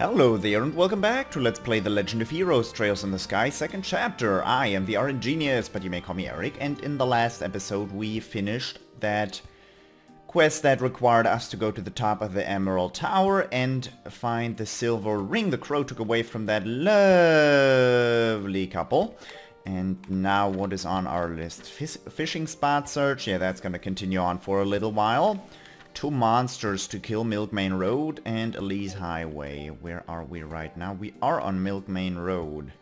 Hello there and welcome back to Let's Play The Legend of Heroes Trails in the Sky second chapter. I am the RNG Genius, but you may call me Eric, and in the last episode we finished that quest that required us to go to the top of the Emerald Tower and find the silver ring the crow took away from that lovely couple. And now what is on our list? Fish fishing spot search? Yeah, that's gonna continue on for a little while. Two monsters to kill Milch Main Road and Elise Highway. Where are we right now? We are on Milch Main Road.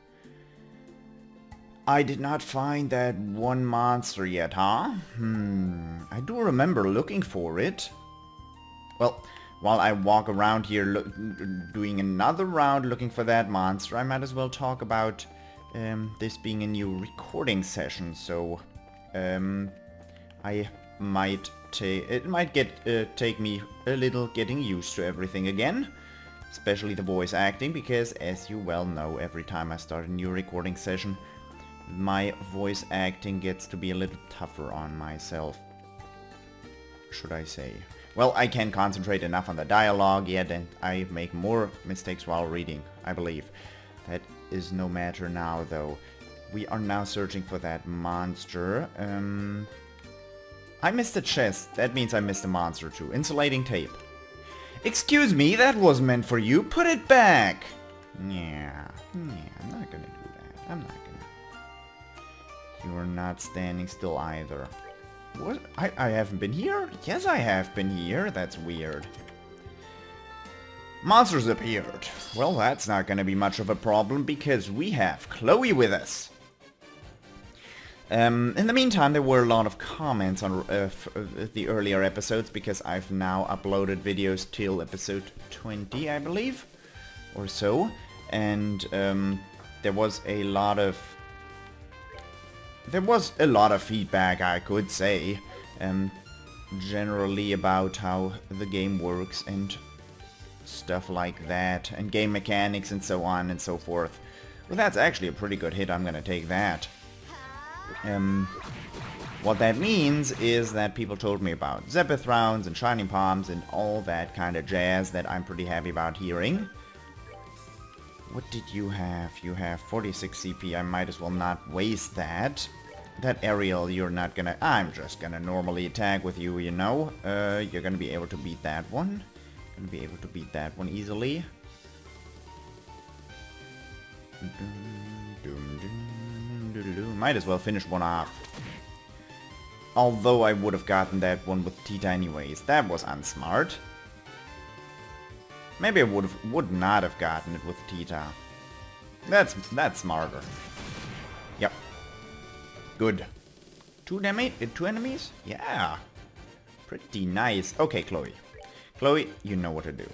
I did not find that one monster yet, huh? Hmm, I do remember looking for it. Well, while I walk around here doing another round looking for that monster, I might as well talk about um, this being a new recording session, so um, I might take it might get uh, take me a little getting used to everything again especially the voice acting because as you well know every time I start a new recording session my voice acting gets to be a little tougher on myself should I say. Well I can concentrate enough on the dialogue yet and I make more mistakes while reading I believe. That is no matter now though. We are now searching for that monster um, I missed a chest. That means I missed a monster too. Insulating tape. Excuse me, that was meant for you. Put it back. Yeah. Yeah, I'm not gonna do that. I'm not gonna. You're not standing still either. What? I, I haven't been here? Yes, I have been here. That's weird. Monsters appeared. Well, that's not gonna be much of a problem because we have Kloe with us. Um, in the meantime, there were a lot of comments on uh, uh, the earlier episodes because I've now uploaded videos till episode 20, I believe, or so, and um, there was a lot of there was a lot of feedback, I could say, um, generally about how the game works and stuff like that, and game mechanics and so on and so forth. Well, that's actually a pretty good hit. I'm gonna take that. Um, what that means is that people told me about Zephyr rounds and Shining Palms and all that kind of jazz that I'm pretty happy about hearing. What did you have? You have 46 CP. I might as well not waste that. That aerial, you're not gonna... I'm just gonna normally attack with you, you know? Uh, you're gonna be able to beat that one. Gonna be able to beat that one easily. Might as well finish one off. Although I would have gotten that one with Tita anyways. That was unsmart. Maybe I would have would not have gotten it with Tita. That's that's smarter. Yep. Good. Two damage? Uh, two enemies? Yeah. Pretty nice. Okay, Kloe. Kloe, you know what to do.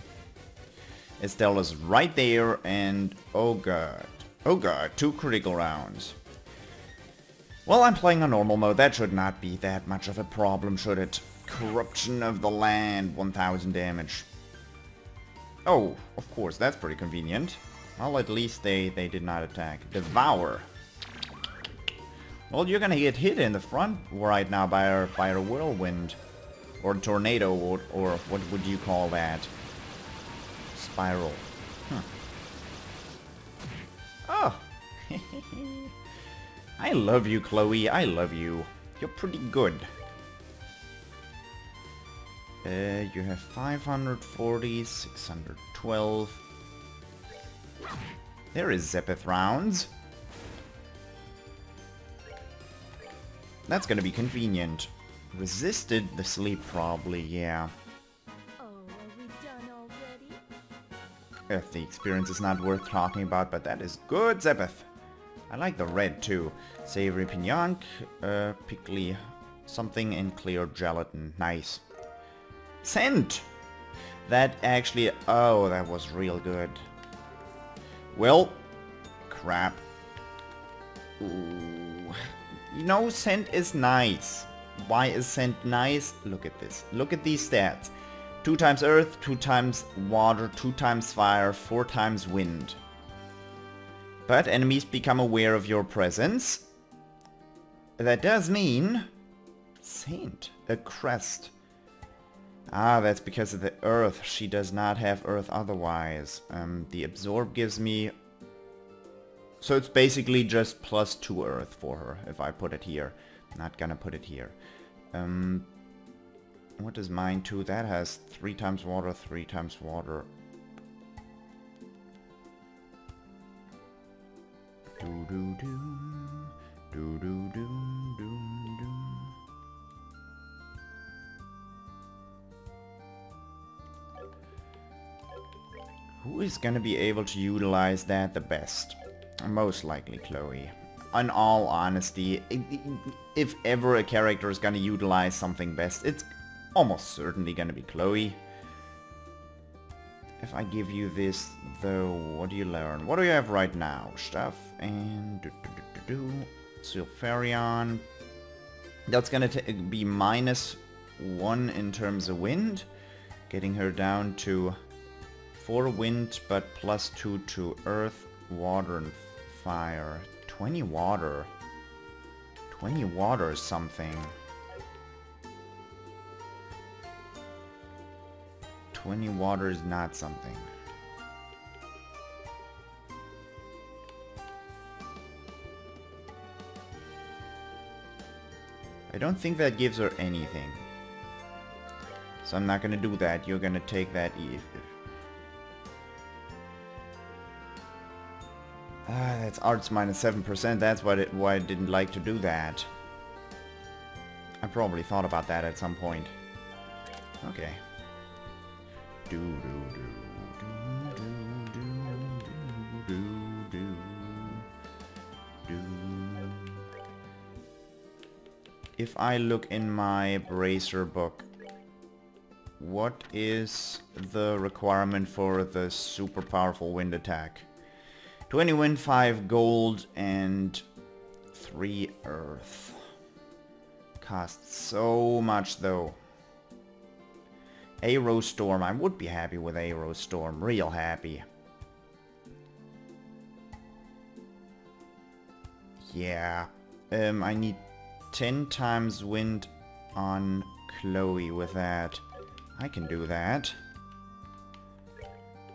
Estella's right there and oh god. Oh god, two critical rounds. Well, I'm playing on normal mode. That should not be that much of a problem, should it? Corruption of the land, 1000 damage. Oh, of course, that's pretty convenient. Well, at least they, they did not attack. Devour. Well, you're gonna get hit in the front right now by a, by a whirlwind. Or tornado, or, or what would you call that? Spiral. Huh. Oh! I love you, Kloe. I love you. You're pretty good. Uh, you have 540, 612. There is Zephyr rounds. That's gonna be convenient. Resisted the sleep probably, yeah. Oh, if the experience is not worth talking about, but that is good, Zephyr. I like the red too. Savory Pinyank, uh, pickly something and clear gelatin. Nice. Scent! That actually... Oh, that was real good. Well, crap. Ooh. You know, scent is nice. Why is scent nice? Look at this. Look at these stats. 2 times earth, 2 times water, 2 times fire, 4 times wind. But enemies become aware of your presence. That does mean... Saint. A crest. Ah, that's because of the earth. She does not have earth otherwise. Um, the absorb gives me... So it's basically just plus 2 earth for her, if I put it here. Not gonna put it here. Um, what is mine too? That has 3 times water, 3 times water. Do do do. Do do do do do. Who is gonna be able to utilize that the best? Most likely Kloe. In all honesty, if ever a character is gonna utilize something best, it's almost certainly gonna be Kloe. If I give you this, though, what do you learn? What do you have right now? Stuff and do do do. Sulfurion. That's gonna be minus one in terms of wind, getting her down to 4 wind, but plus 2 to earth, water, and fire. 20 water. 20 water is something. 20 water is not something. I don't think that gives her anything. So I'm not gonna do that. You're gonna take that Eve. Ah, that's arts minus 7%. That's why, it, why I didn't like to do that. I probably thought about that at some point. Okay do do do. If I look in my bracer book, what is the requirement for the super powerful wind attack? 20 wind, 5 gold, and 3 earth. Costs so much though. Aero Storm, I would be happy with Aero Storm, real happy. Yeah, um, I need 10 times wind on Kloe with that. I can do that.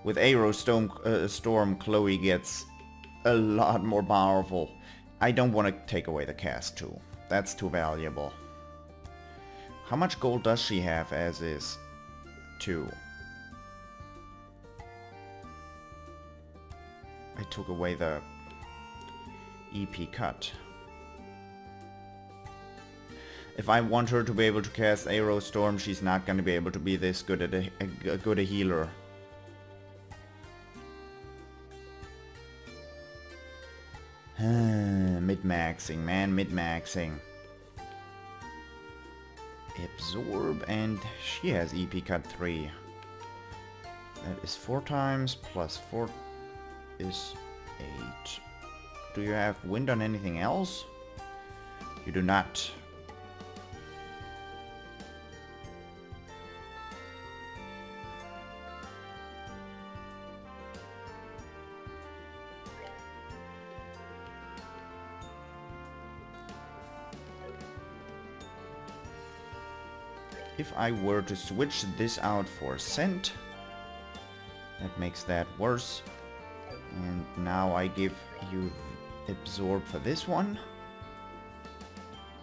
With Aero Storm, uh, Storm, Kloe gets a lot more powerful. I don't want to take away the cast too. That's too valuable. How much gold does she have as is? Two. I took away the EP cut. If I want her to be able to cast Aero Storm, she's not going to be able to be this good at a, a, a good a healer. mid-maxing, man, mid-maxing. Absorb, and she has EP cut 3. That is 4 times, plus 4 is 8. Do you have wind on anything else? You do not. If I were to switch this out for scent, that makes that worse. And now I give you absorb for this one.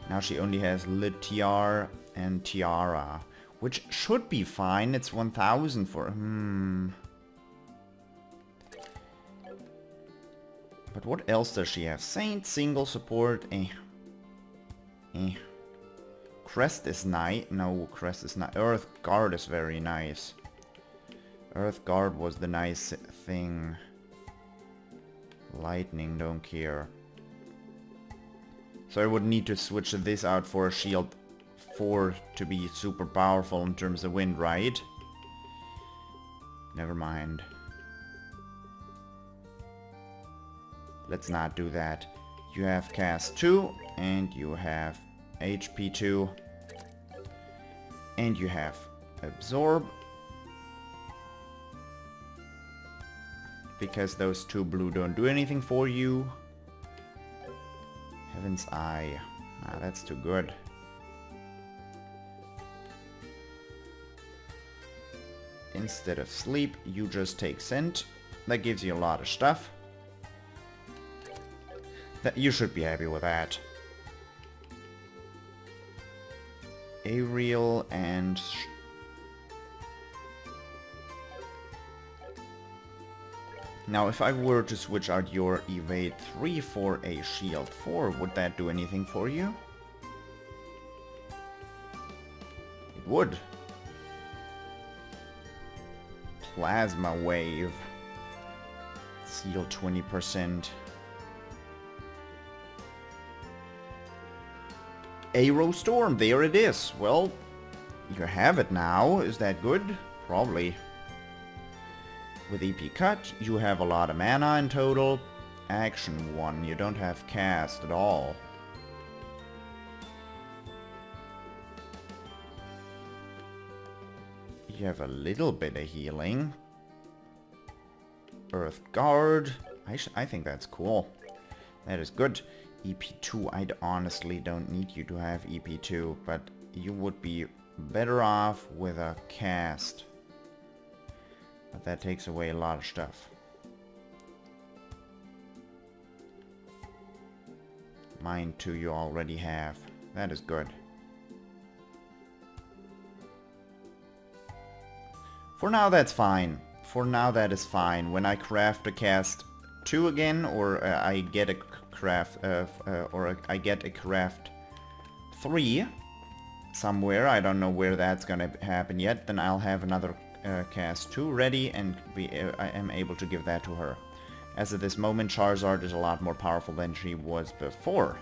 Now she only has Litiar and Tiara, which should be fine. It's 1000 for... Hmm... But what else does she have? Saint, single, support, eh. Eh. Crest is nice. No, Crest is not. Earth Guard is very nice. Earth Guard was the nice thing. Lightning, don't care. So I would need to switch this out for a shield 4 to be super powerful in terms of wind, right? Never mind. Let's not do that. You have cast 2 and you have HP 2 and you have absorb because those two blue don't do anything for you heaven's eye ah, that's too good Instead of sleep, you just take scent. That gives you a lot of stuff. That You should be happy with that. Aerial and... Now, if I were to switch out your Evade 3 for a Shield 4, would that do anything for you? It would. Plasma Wave. Seal 20%. Aerostorm, there it is. Well, you have it now. Is that good? Probably. With EP Cut, you have a lot of mana in total. Action 1, you don't have cast at all. You have a little bit of healing. Earth Guard. I, I think that's cool. That is good. EP2, I honestly don't need you to have EP2, but you would be better off with a cast. But that takes away a lot of stuff. Mine too you already have. That is good. For now that's fine. For now that is fine. When I craft a cast 2 again, or uh, I get a craft, uh, uh, or I get a craft 3 somewhere, I don't know where that's gonna happen yet, then I'll have another uh, cast 2 ready and be, uh, I am able to give that to her. As at this moment, Charizard is a lot more powerful than she was before.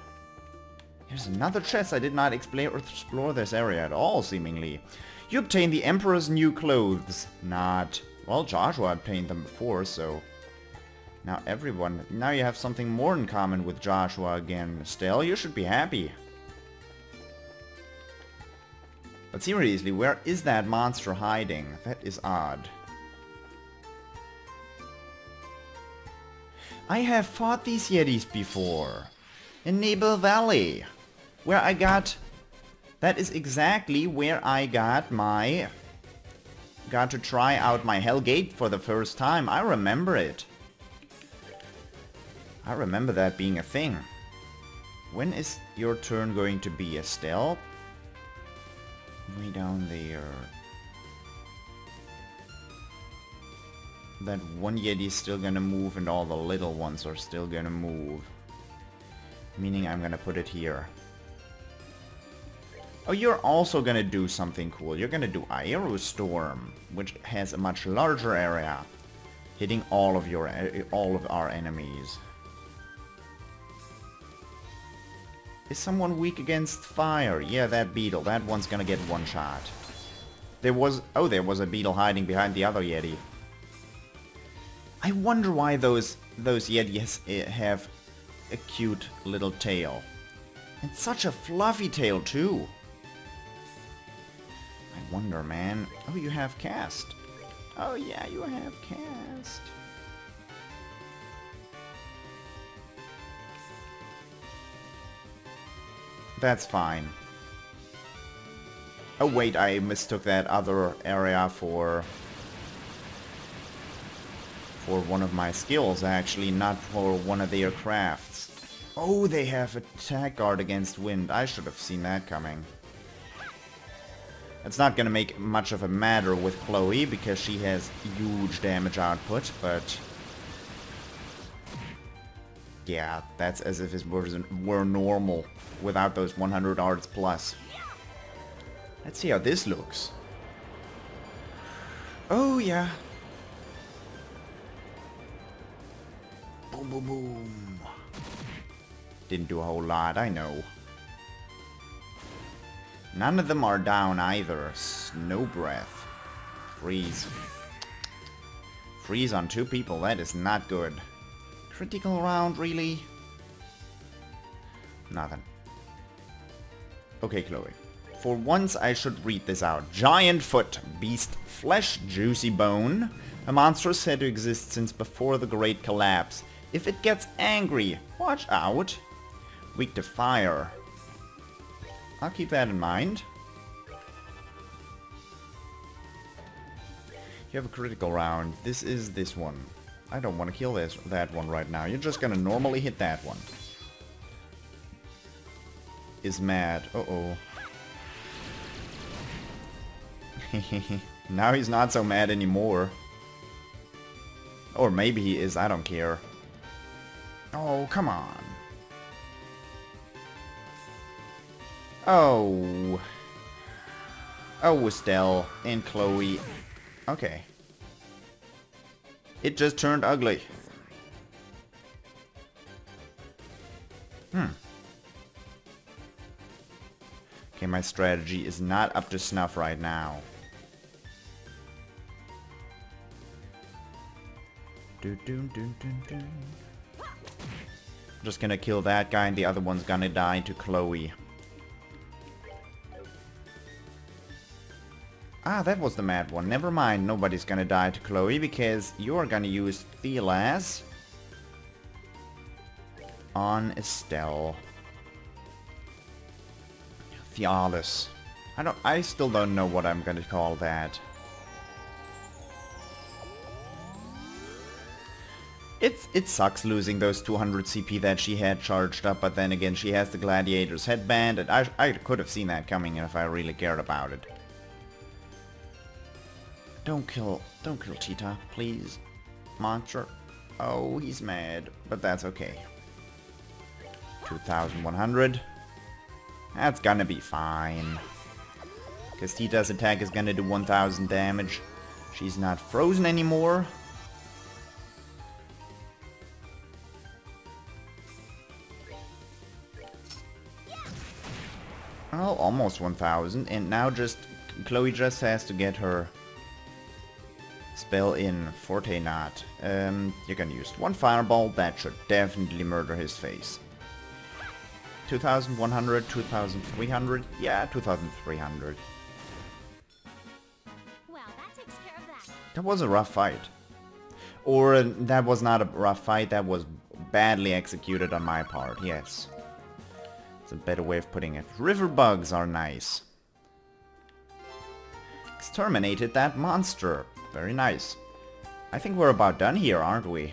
Here's another chest. I did not explore this area at all, seemingly. You obtain the Emperor's new clothes. Not... Well, Joshua obtained them before, so... Now everyone, now you have something more in common with Joshua again. Still, you should be happy. But seriously, where is that monster hiding? That is odd. I have fought these Yetis before. In Nebel Valley. Where I got... That is exactly where I got my... Got to try out my Hellgate for the first time. I remember it. I remember that being a thing. When is your turn going to be, Estelle? Way down there. That one Yeti is still gonna move and all the little ones are still gonna move. Meaning I'm gonna put it here. Oh, you're also gonna do something cool. You're gonna do Aerostorm, which has a much larger area, hitting all of your eh, all of our enemies. Is someone weak against fire? Yeah, that beetle. That one's gonna get one shot. There was... Oh, there was a beetle hiding behind the other Yeti. I wonder why those those Yetis eh, have a cute little tail. And such a fluffy tail, too. I wonder, man. Oh, you have cast. Oh, yeah, you have cast. That's fine. Oh wait, I mistook that other area for... For one of my skills, actually, not for one of their crafts. Oh, they have attack guard against wind. I should have seen that coming. It's not gonna make much of a matter with Kloe, because she has huge damage output, but... Yeah, that's as if it were normal without those 100 arts plus. Let's see how this looks. Oh, yeah. Boom, boom, boom. Didn't do a whole lot, I know. None of them are down either. Snow Breath. Freeze. Freeze on two people, that is not good. Critical round, really? Nothing. Okay, Kloe. For once, I should read this out. Giant foot, beast, flesh, juicy bone. A monster said to exist since before the Great Collapse. If it gets angry, watch out. Weak to fire. I'll keep that in mind. You have a critical round. This is this one. I don't want to kill this that one right now. You're just gonna normally hit that one. Is mad. Uh-oh. now he's not so mad anymore. Or maybe he is, I don't care. Oh, come on. Oh. Oh, Estelle and Kloe. Okay. It just turned ugly. Hmm. Okay, my strategy is not up to snuff right now. Do. Just gonna kill that guy and the other one's gonna die to Kloe. Ah, that was the mad one. Never mind, nobody's gonna die to Kloe because you're gonna use Thelas on Estelle. Thealis. I don't I still don't know what I'm gonna call that. It's, it sucks losing those 200 CP that she had charged up, but then again she has the Gladiator's headband, and I, I could have seen that coming if I really cared about it. Don't kill, don't kill Tita, please. Monster. Oh, he's mad, but that's okay. 2,100. That's gonna be fine. Because Tita's attack is gonna do 1,000 damage. She's not frozen anymore. Oh, almost 1,000. And now just... Kloe just has to get her spell in Forte Knot. Um, you can use one fireball. That should definitely murder his face. 2,100, 2,300? Yeah, 2,300. Well, that takes care of that. That was a rough fight. Or uh, that was not a rough fight, that was badly executed on my part, yes. It's a better way of putting it. River bugs are nice. Exterminated that monster. Very nice. I think we're about done here, aren't we?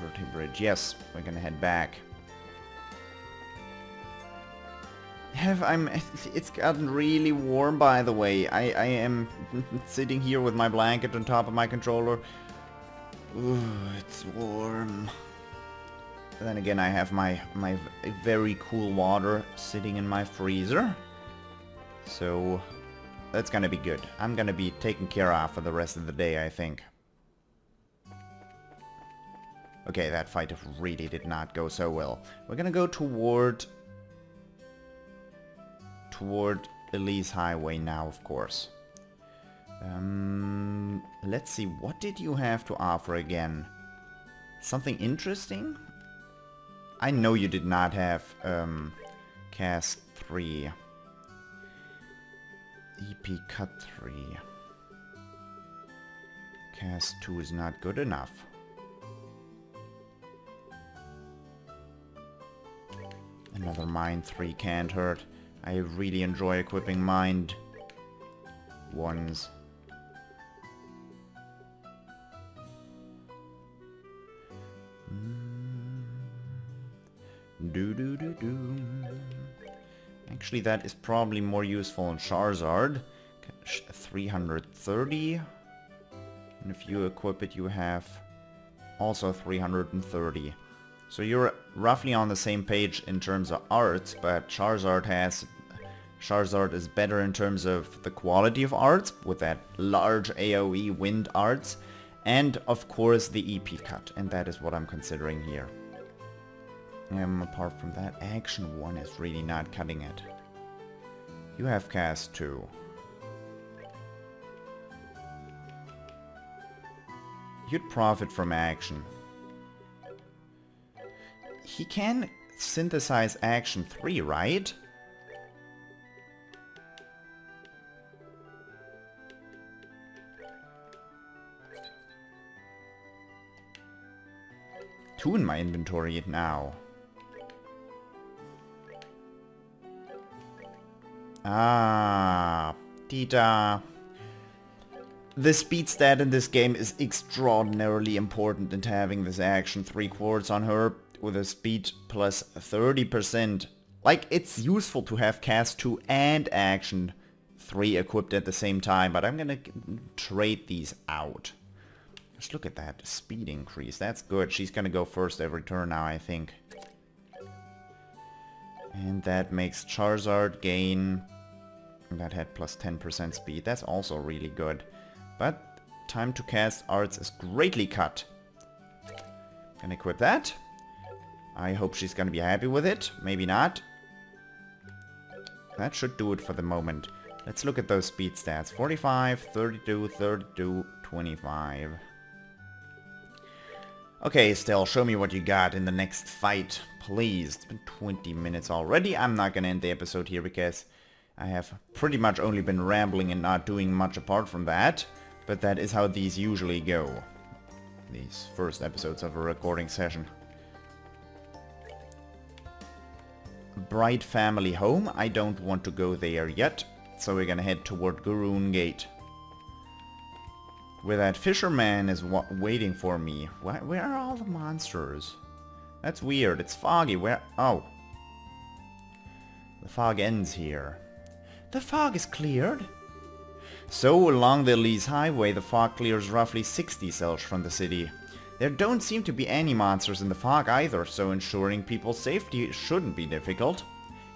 Verte Bridge. Yes, we're gonna head back. Have I'm it's gotten really warm by the way. I, I am sitting here with my blanket on top of my controller. Ooh, it's warm. Then again, I have my, my very cool water sitting in my freezer. So, that's gonna be good. I'm gonna be taken care of for the rest of the day, I think. Okay, that fight really did not go so well. We're gonna go toward... Toward Elise Highway now, of course. Um, let's see, what did you have to offer again? Something interesting? I know you did not have um, cast 3. EP cut 3. Cast 2 is not good enough. Another Mind 3 can't hurt. I really enjoy equipping Mind ones. Mm. Do do do. Actually, that is probably more useful on Charizard. 330. And if you equip it, you have also 330. So you're roughly on the same page in terms of arts, but Charizard has... Charizard is better in terms of the quality of arts, with that large AoE wind arts, and of course the EP cut, and that is what I'm considering here. Um, apart from that, action 1 is really not cutting it. You have cast 2. You'd profit from action. He can synthesize action 3, right? Two in my inventory now. Ah, Tita. The speed stat in this game is extraordinarily important into having this action 3 quarters on her with a speed plus 30%. Like, it's useful to have cast 2 and action 3 equipped at the same time, but I'm gonna trade these out. Just look at that speed increase, that's good. She's gonna go first every turn now, I think. And that makes Charizard gain... That had plus 10% speed, that's also really good. But time to cast arts is greatly cut. Can equip that. I hope she's gonna be happy with it. Maybe not. That should do it for the moment. Let's look at those speed stats. 45, 32, 32, 25. Okay, Stell, show me what you got in the next fight, please. It's been 20 minutes already. I'm not gonna end the episode here because I have pretty much only been rambling and not doing much apart from that. But that is how these usually go. These first episodes of a recording session. Bright Family Home. I don't want to go there yet. So we're gonna head toward Garoon Gate. Where that fisherman is waiting for me. Where, where are all the monsters? That's weird. It's foggy. Where? Oh. The fog ends here. The fog is cleared. So, along the Elise Highway, the fog clears roughly 60 cells from the city. There don't seem to be any monsters in the fog either, so ensuring people's safety shouldn't be difficult.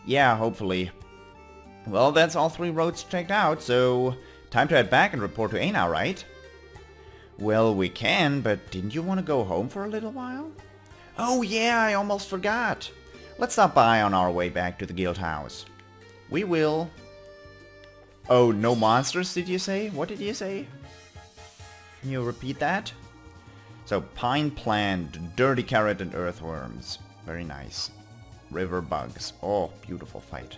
Yeah, hopefully. Well, that's all three roads checked out, so time to head back and report to Aina, right? Well, we can, but didn't you want to go home for a little while? Oh yeah, I almost forgot. Let's stop by on our way back to the guild house. We will. Oh, no monsters, did you say? What did you say? Can you repeat that? So, pine plant, dirty carrot and earthworms. Very nice. River bugs. Oh, beautiful fight.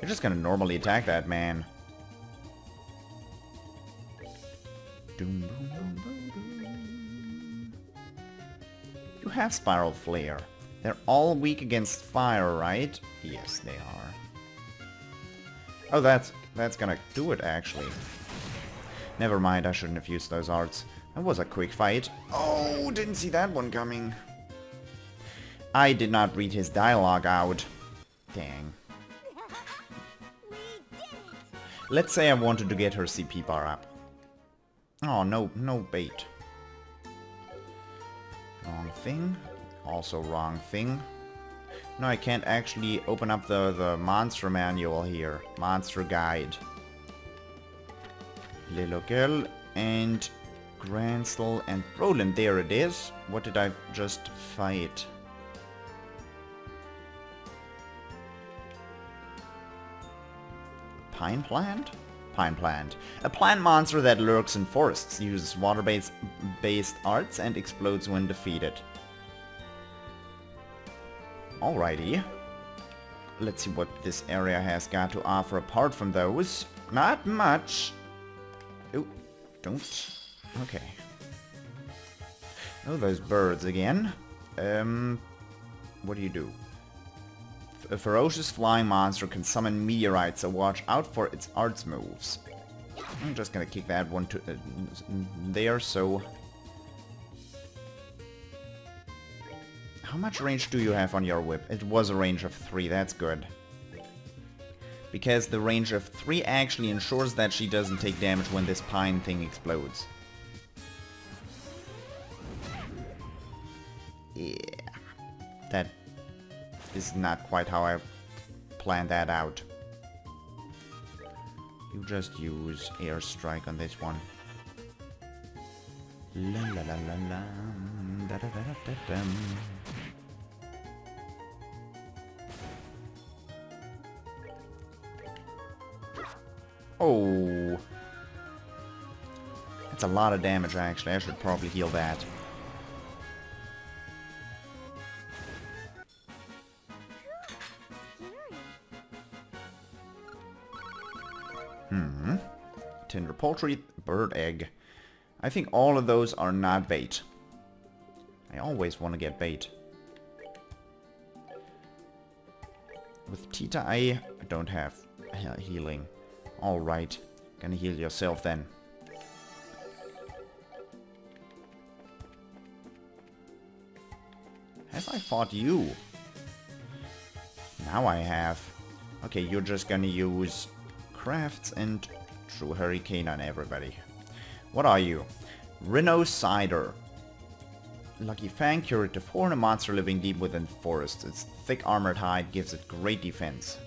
You're just gonna normally attack that man. You have Spiral Flare. They're all weak against fire, right? Yes, they are. Oh, that's that's gonna do it, actually. Never mind, I shouldn't have used those arts. That was a quick fight. Oh, didn't see that one coming. I did not read his dialogue out. Dang. Let's say I wanted to get her CP bar up. Oh, no, no bait. Wrong thing. Also wrong thing. No, I can't actually open up the, the monster manual here. Monster guide. Little girl and Grancel and Rolent. There it is. What did I just fight? Pine plant? Pine plant. A plant monster that lurks in forests, uses water-based based arts and explodes when defeated. Alrighty. Let's see what this area has got to offer apart from those. Not much. Oh, don't. Okay. Oh, those birds again. Um, what do you do? A ferocious flying monster can summon meteorites, so watch out for its arts moves. I'm just gonna kick that one to uh, there, so... How much range do you have on your whip? It was a range of 3, that's good. Because the range of 3 actually ensures that she doesn't take damage when this pine thing explodes. Is not quite how I planned that out. You just use airstrike on this one. La la la la la. Da da da da da da. Oh. That's a lot of damage actually. I should probably heal that. tender poultry, bird egg. I think all of those are not bait. I always want to get bait. With Tita, I don't have healing. Alright, gonna heal yourself then. Have I fought you? Now I have. Okay, you're just gonna use crafts and True Hurricane on everybody. What are you? Rhino Cider. Lucky Fang, curative horn, a monster living deep within the forest. Its thick armored hide gives it great defense.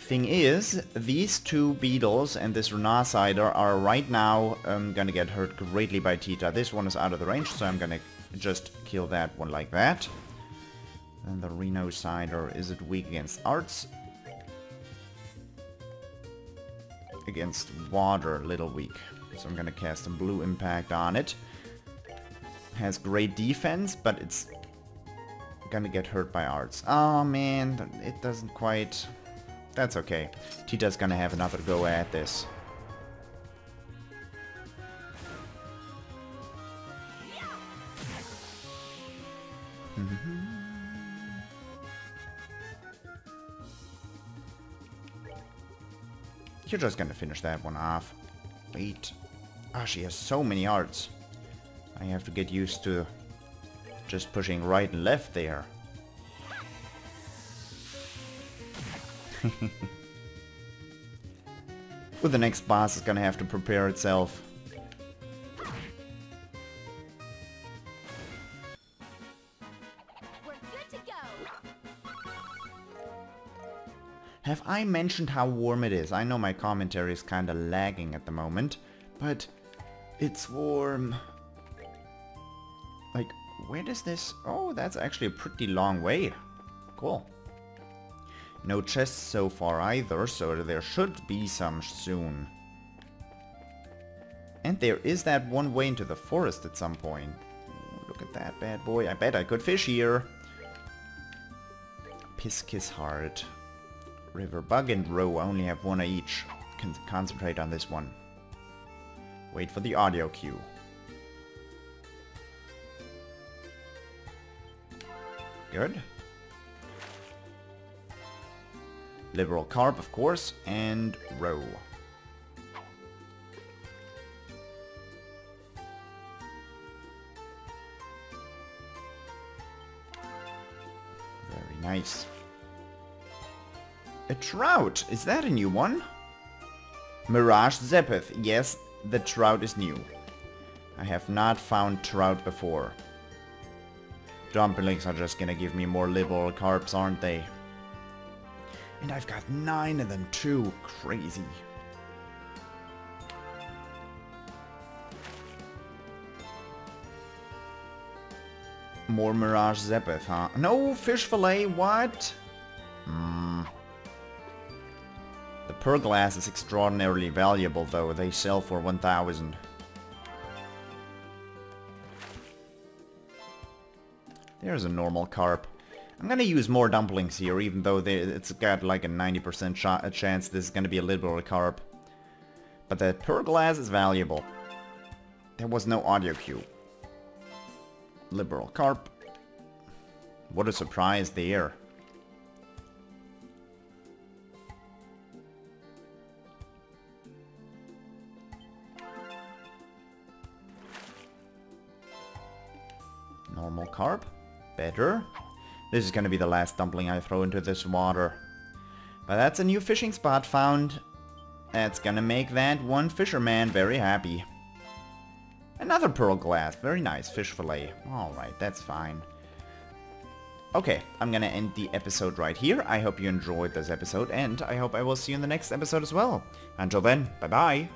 Thing is, these two beetles and this Cider are right now um, gonna get hurt greatly by Tita. This one is out of the range, so I'm gonna just kill that one like that. And the Reno Cider, is it weak against arts? Against water, little weak. So I'm gonna cast a blue impact on it. Has great defense, but it's gonna get hurt by arts. Oh man, it doesn't quite... That's okay. Tita's gonna have another go at this. You're just gonna finish that one off. Wait. Ah, oh, she has so many arts. I have to get used to just pushing right and left there. well, the next boss is gonna have to prepare itself. Have I mentioned how warm it is? I know my commentary is kinda lagging at the moment, but it's warm. Like, where does this... Oh, that's actually a pretty long way. Cool. No chests so far either, so there should be some soon. And there is that one way into the forest at some point. look at that bad boy. I bet I could fish here. Piscis Heart. River Bug and Row only have one of each. Can concentrate on this one. Wait for the audio cue. Good. Liberl Carp, of course, and Row. Very nice. A trout! Is that a new one? Mirage Zepeth. Yes, the trout is new. I have not found trout before. Dumplings are just gonna give me more Liberl carps, aren't they? And I've got nine of them too. Crazy. More Mirage Zepeth, huh? No fish fillet, what? Pearl glass is extraordinarily valuable though, they sell for 1000. There's a normal carp. I'm gonna use more dumplings here, even though they, it's got like a 90% a chance this is gonna be a Liberl carp. But the pearl glass is valuable. There was no audio cue. Liberl carp. What a surprise there. Carp. Better. This is gonna be the last dumpling I throw into this water. But that's a new fishing spot found. That's gonna make that one fisherman very happy. Another pearl glass. Very nice. Fish fillet. Alright, that's fine. Okay, I'm gonna end the episode right here. I hope you enjoyed this episode, and I hope I will see you in the next episode as well. Until then, bye-bye.